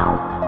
Wow.